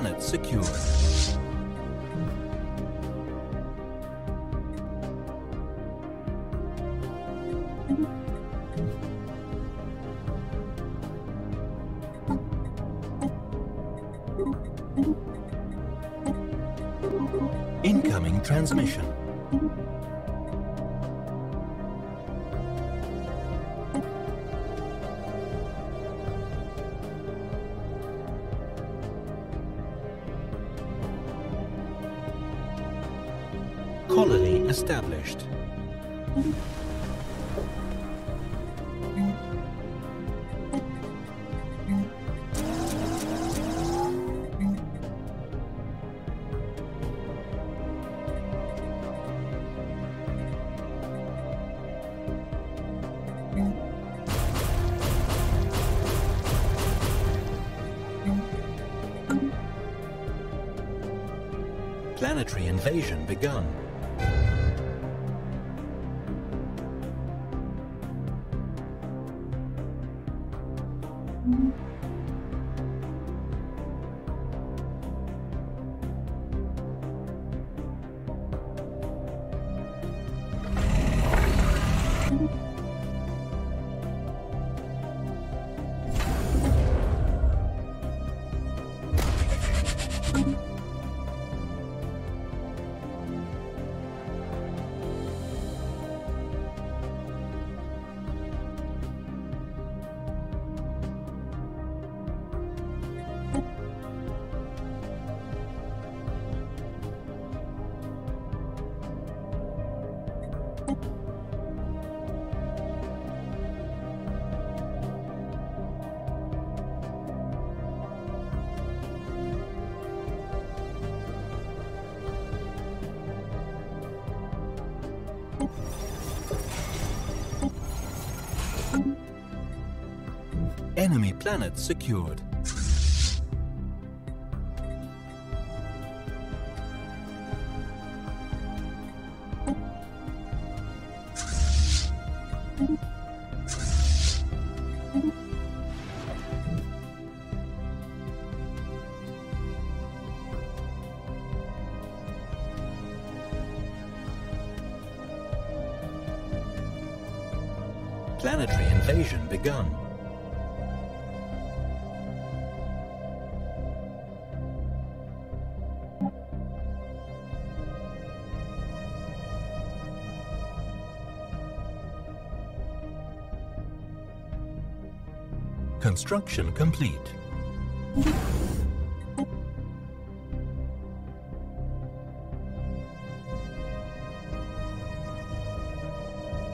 Planet secured. Established. Planetary invasion begun. Planet secured. Planetary invasion begun. Construction complete.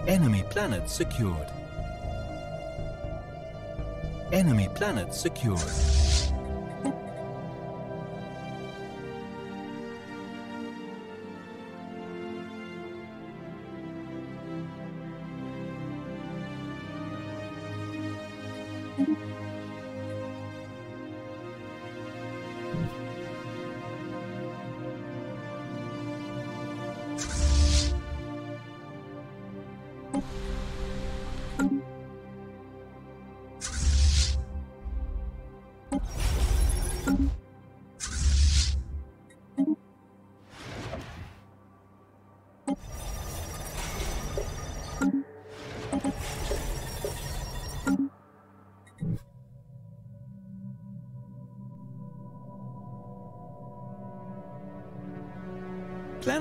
Enemy planet secured. Enemy planet secured.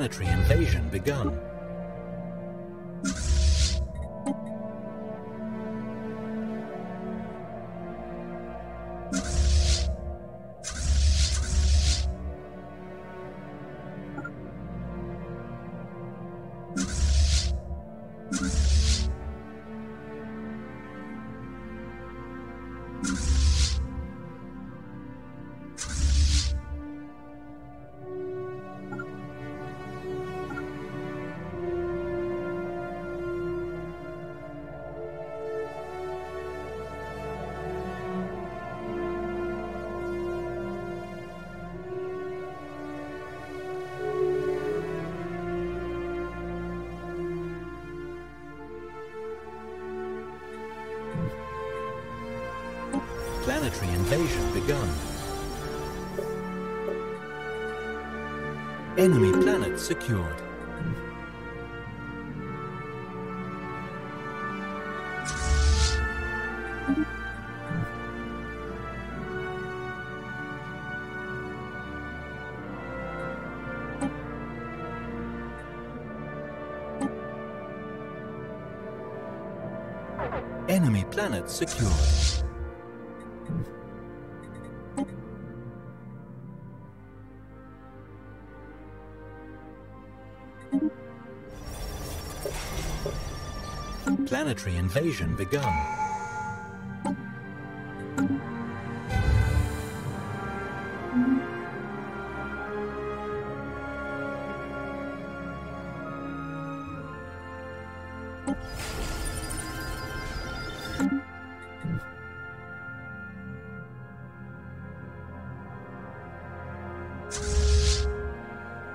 Planetary invasion begun. Secured. Enemy planet secured. Planetary invasion begun.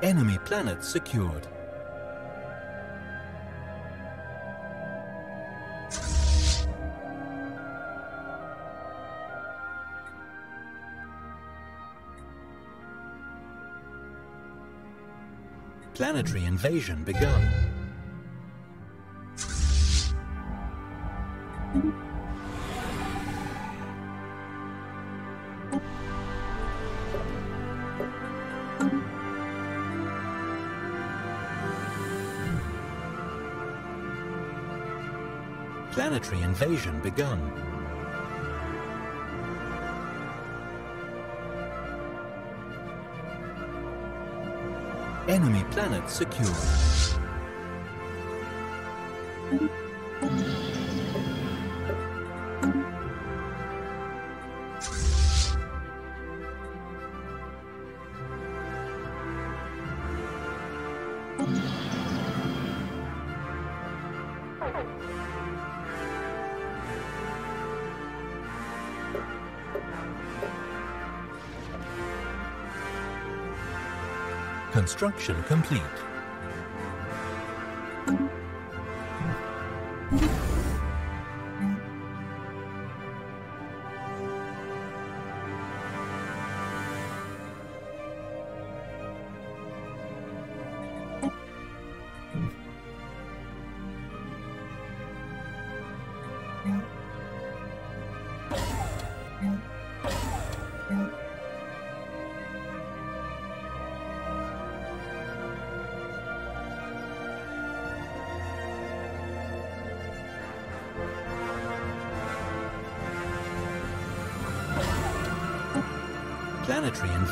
Enemy planet secured. Planetary invasion begun. Planetary invasion begun. Enemy planet secure. Construction complete.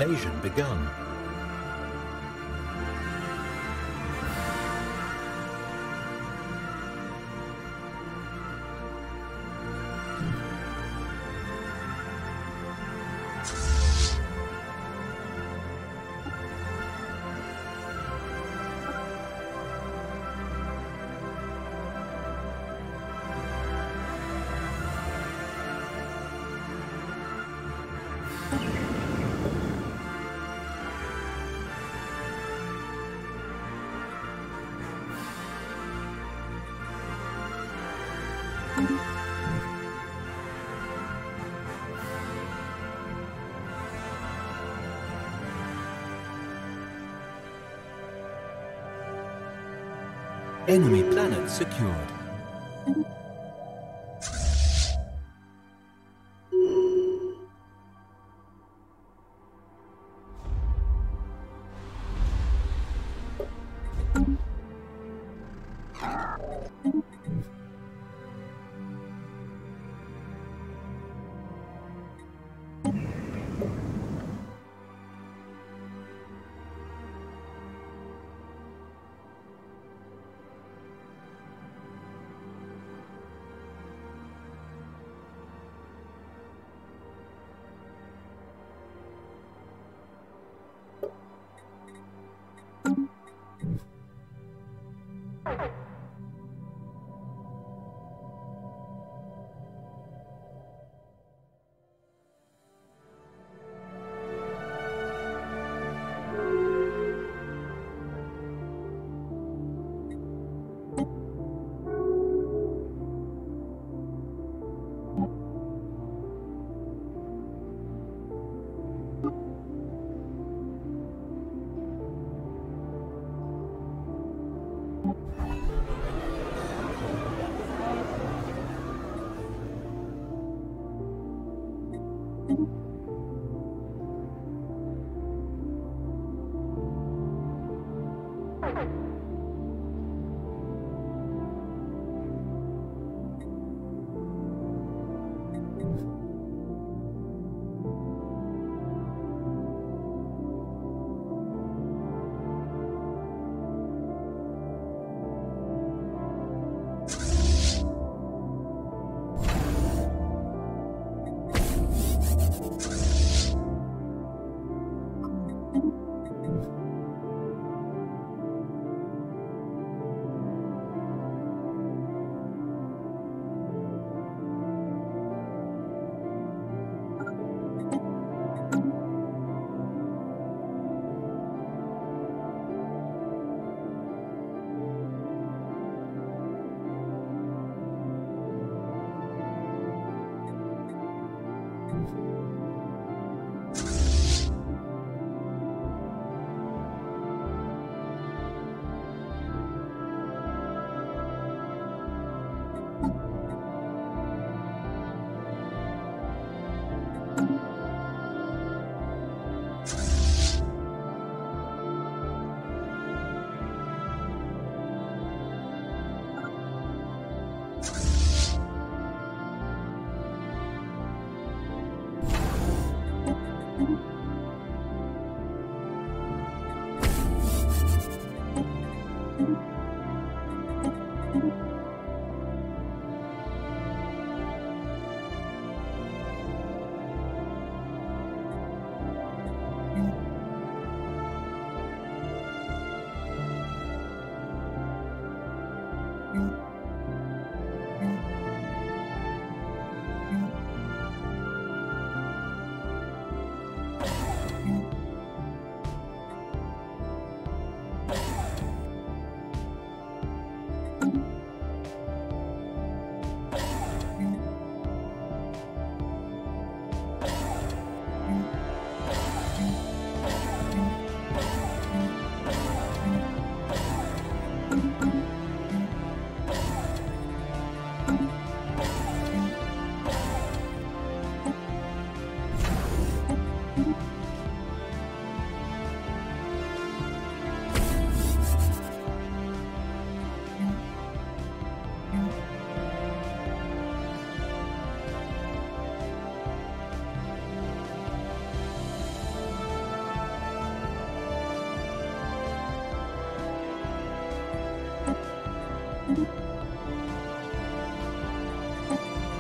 Invasion Enemy planet secured.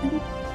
Mm-hmm.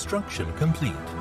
Construction complete.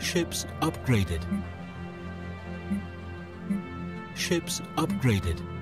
Ships upgraded. Ships upgraded.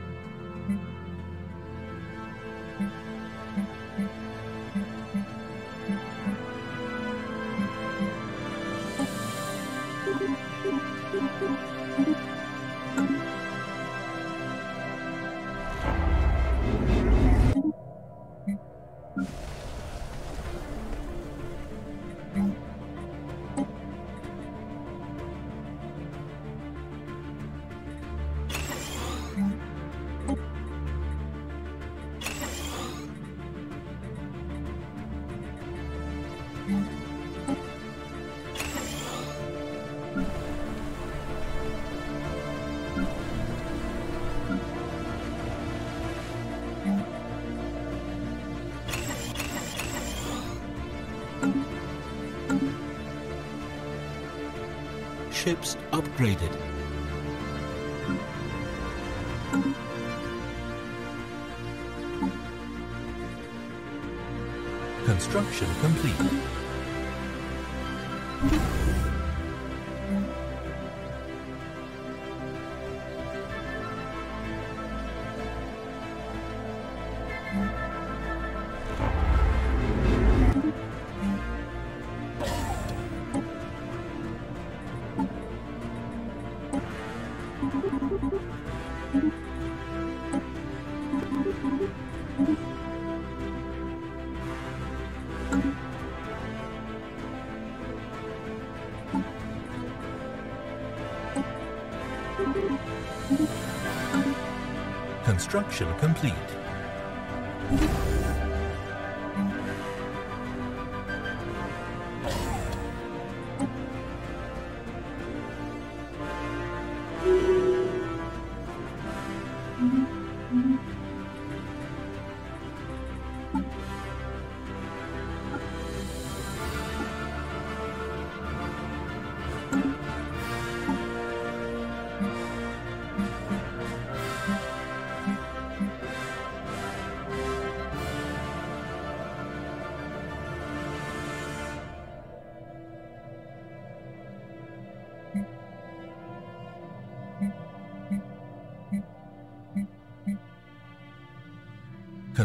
Construction complete.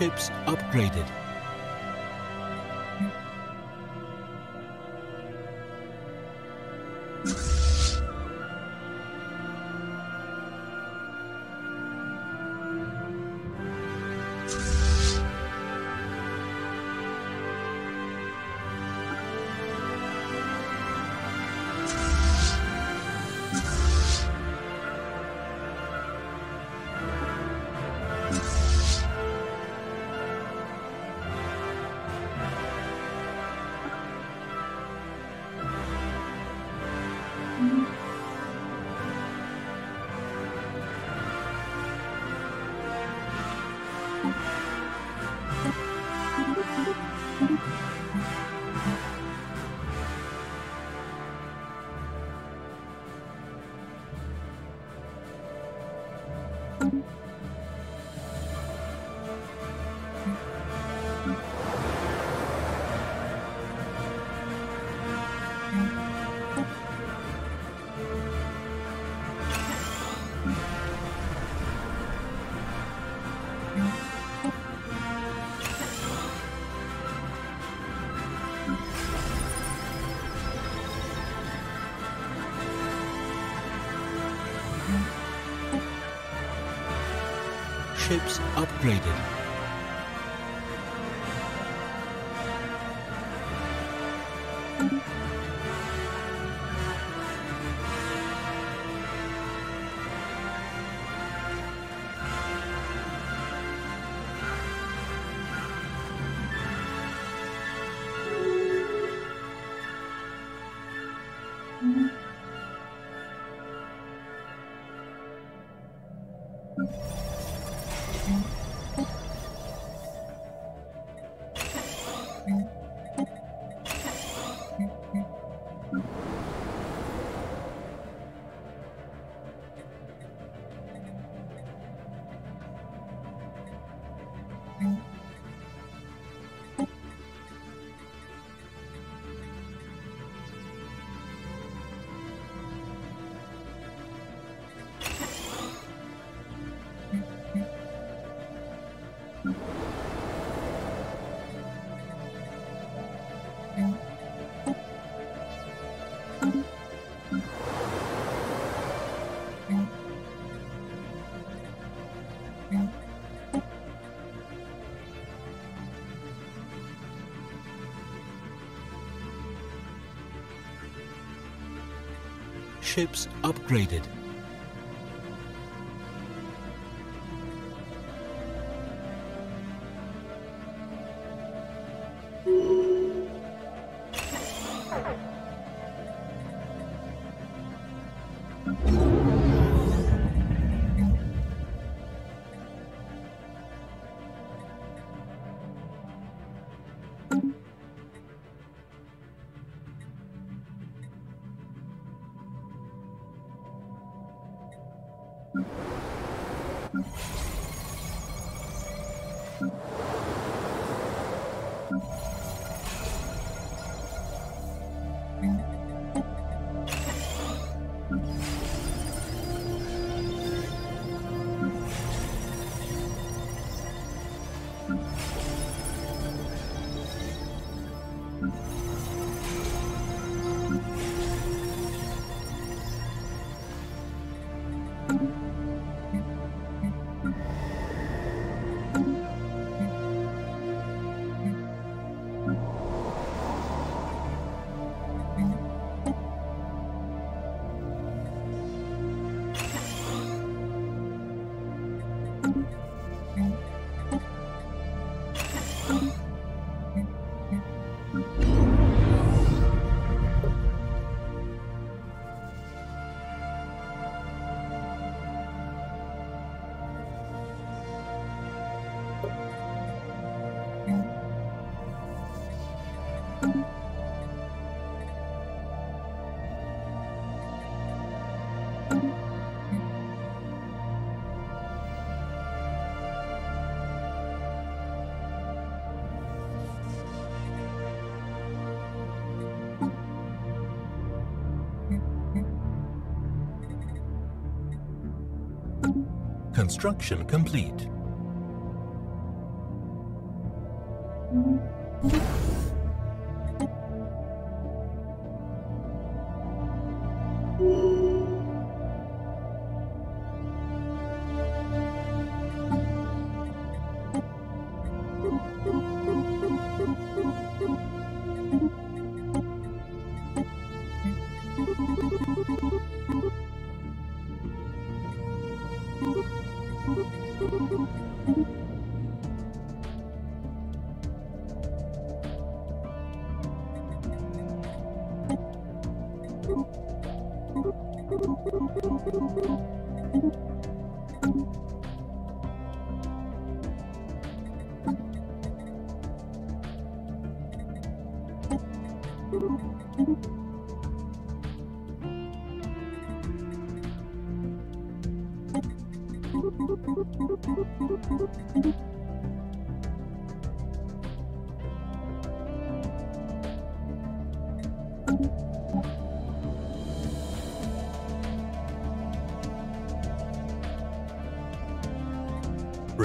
Ships upgraded. Upgraded. Ships upgraded. Construction complete.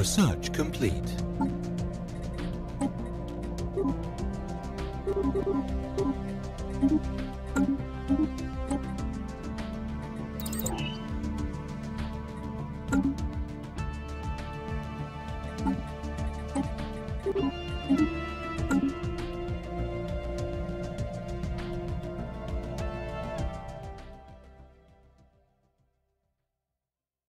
Research complete.